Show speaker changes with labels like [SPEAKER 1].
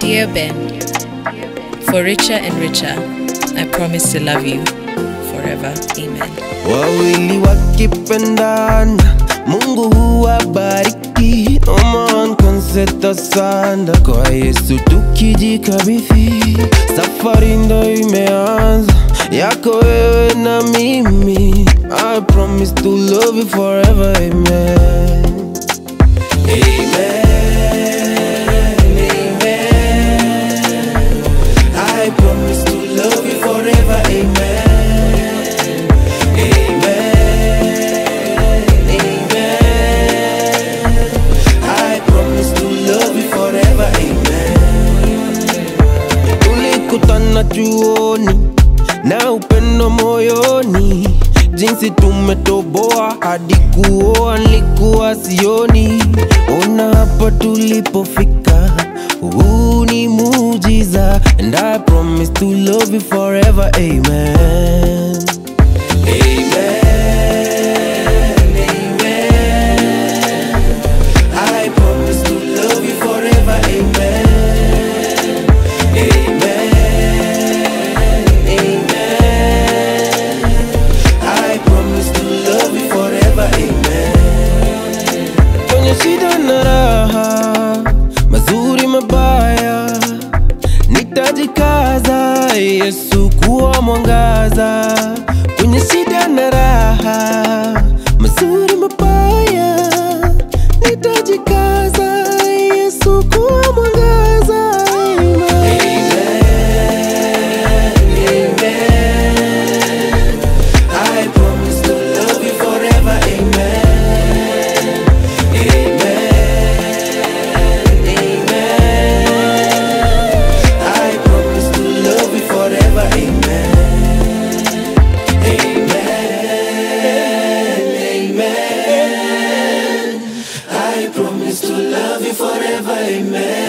[SPEAKER 1] Dear Ben, for richer and richer, I promise to love you forever. Amen.
[SPEAKER 2] wawili wakipendana mungu huwabariki oman konseta sanda kwa yesu tukijikabithi safari ndo imeanza yako wewe na mimi i promise to love you forever Amen, Chuoni na upendo moyoni, jinsi tumetoboa hadi kuoa nilikuwa sioni. Ona hapa tulipofika, huu ni muujiza, and I promise to love you forever. Amen, amen. Nitajikaza Yesu kuwa mwangaza. Amen,